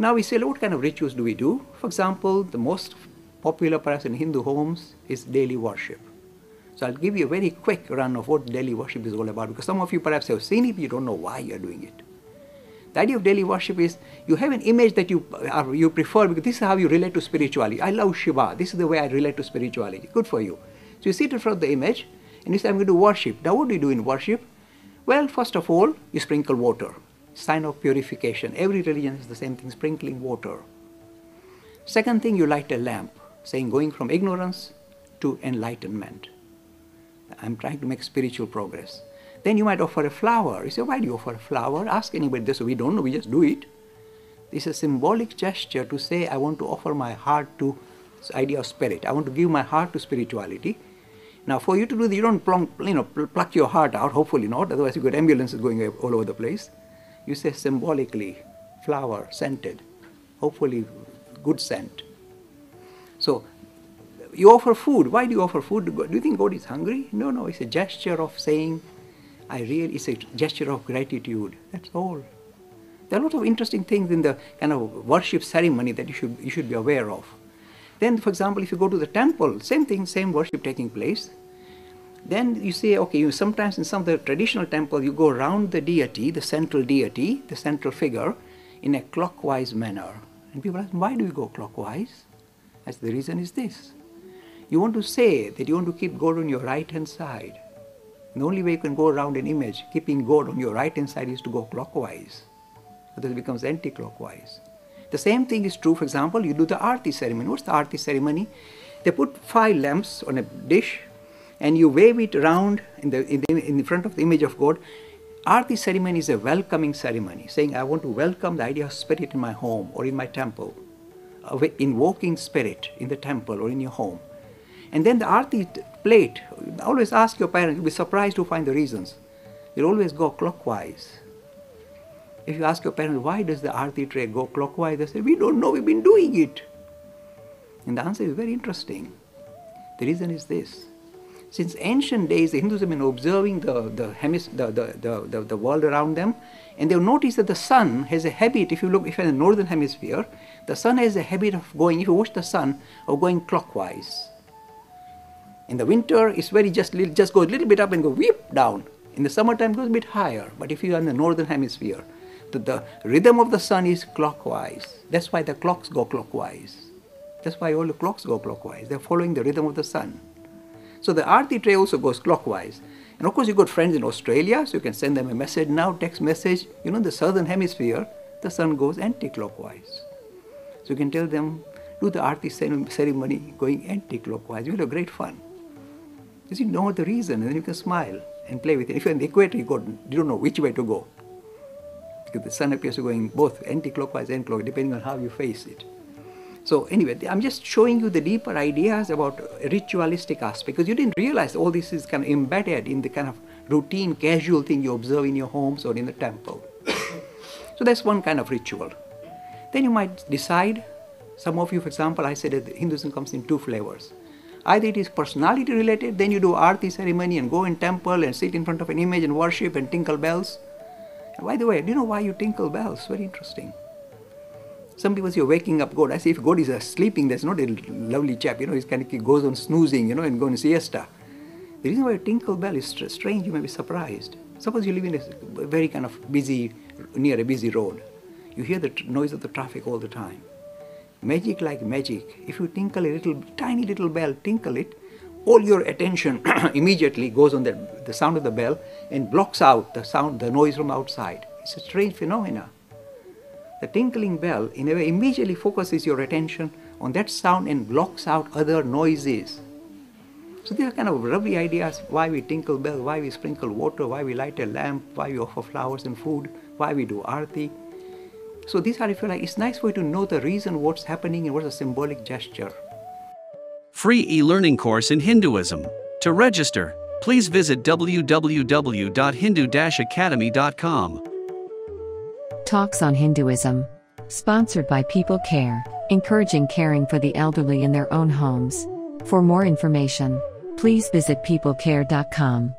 Now we say, what kind of rituals do we do? For example, the most popular perhaps in Hindu homes is daily worship. So I'll give you a very quick run of what daily worship is all about because some of you perhaps have seen it, but you don't know why you're doing it. The idea of daily worship is you have an image that you are, you prefer because this is how you relate to spirituality. I love Shiva. This is the way I relate to spirituality. Good for you. So you sit in front of the image and you say, I'm going to worship. Now what do you do in worship? Well, first of all, you sprinkle water. Sign of purification. Every religion is the same thing, sprinkling water. Second thing, you light a lamp, saying going from ignorance to enlightenment. I'm trying to make spiritual progress. Then you might offer a flower. You say, why do you offer a flower? Ask anybody this. We don't know, we just do it. This is a symbolic gesture to say, I want to offer my heart to this idea of spirit. I want to give my heart to spirituality. Now, for you to do that, you don't you know, pluck your heart out, hopefully not, otherwise you got ambulances going all over the place. You say symbolically, flower, scented, hopefully good scent. So you offer food. Why do you offer food? Do you think God is hungry? No, no. It's a gesture of saying, I really, it's a gesture of gratitude. That's all. There are a lot of interesting things in the kind of worship ceremony that you should, you should be aware of. Then, for example, if you go to the temple, same thing, same worship taking place. Then you say, okay, you sometimes in some of the traditional temples, you go around the deity, the central deity, the central figure, in a clockwise manner. And people ask, why do you go clockwise? As the reason is this. You want to say that you want to keep God on your right hand side. The only way you can go around an image, keeping God on your right hand side, is to go clockwise. Otherwise, it becomes anti clockwise. The same thing is true, for example, you do the arti ceremony. What's the arti ceremony? They put five lamps on a dish and you wave it around in the, in, in front of the image of God. Arti ceremony is a welcoming ceremony, saying, I want to welcome the idea of spirit in my home or in my temple, invoking spirit in the temple or in your home. And then the arti plate, always ask your parents, you'll be surprised to find the reasons. You'll always go clockwise. If you ask your parents, why does the arti tray go clockwise? They say, we don't know, we've been doing it. And the answer is very interesting. The reason is this. Since ancient days, the Hindus have been observing the, the, hemis- the, the, the, the, world around them, and they've noticed that the sun has a habit, if you look, if you're in the northern hemisphere, the sun has a habit of going, if you watch the sun, of going clockwise. In the winter, it's very just just goes a little bit up and go whip down. In the summertime, it goes a bit higher. But if you are in the northern hemisphere, the, the rhythm of the sun is clockwise. That's why the clocks go clockwise. That's why all the clocks go clockwise. They're following the rhythm of the sun. So the Arti tray also goes clockwise. And of course, you've got friends in Australia, so you can send them a message now, text message. You know, in the southern hemisphere, the sun goes anti clockwise. So you can tell them, do the Arti ceremony going anti clockwise. You'll have great fun. You see, know the reason, and then you can smile and play with it. If you're in the equator, you, go, you don't know which way to go. Because the sun appears to go in both anti-clockwise and clockwise, depending on how you face it. So anyway, I'm just showing you the deeper ideas about ritualistic aspect because you didn't realize all this is kind of embedded in the kind of routine, casual thing you observe in your homes or in the temple. so that's one kind of ritual. Then you might decide, some of you, for example, I said that Hinduism comes in two flavors. Either it is personality related, then you do arti ceremony and go in temple and sit in front of an image and worship and tinkle bells. And by the way, do you know why you tinkle bells? Very interesting. Some people say you're waking up God. I say if God is sleeping, that's not a lovely chap. You know, he kind of goes on snoozing, you know, and going siesta. The reason why a tinkle bell is strange. You may be surprised. Suppose you live in a very kind of busy, near a busy road. You hear the noise of the traffic all the time. Magic like magic. If you tinkle a little, tiny little bell, tinkle it, all your attention immediately goes on the, the sound of the bell and blocks out the sound, the noise from outside. It's a strange phenomena. The tinkling bell, in a way, immediately focuses your attention on that sound and blocks out other noises. So these are kind of lovely ideas why we tinkle bell, why we sprinkle water, why we light a lamp, why we offer flowers and food, why we do arti. So these are, if you like, it's nice for you to know the reason what's happening and what's a symbolic gesture. Free e-learning course in Hinduism. To register, please visit www.hindu-academy.com. Talks on Hinduism. Sponsored by People Care, encouraging caring for the elderly in their own homes. For more information, please visit peoplecare.com.